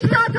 Yeah.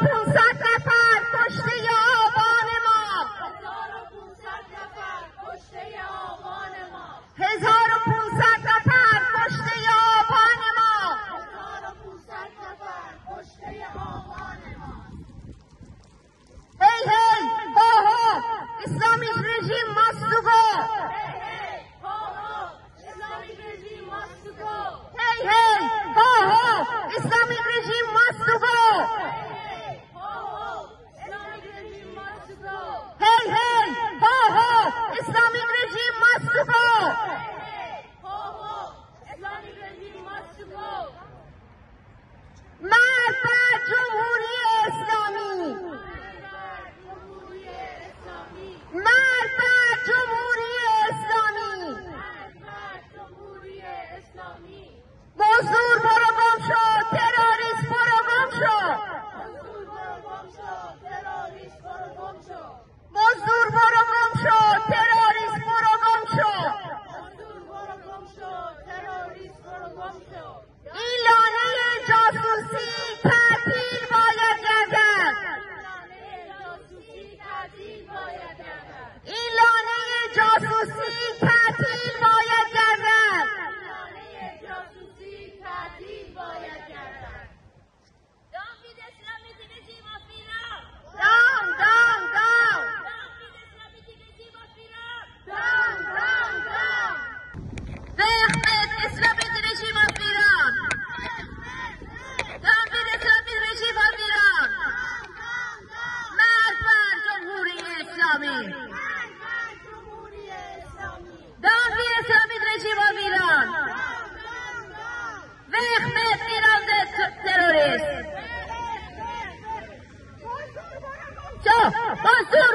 500 قطار کشتی آبان ما الله رکوع 500 قطار ما 1500 قطار کشتی اوان ما ما هی هی ها اسلامی رژیم ماکسکو هی ها اسلامی رژیم هی هی ها اسلامی Let's go! 二四。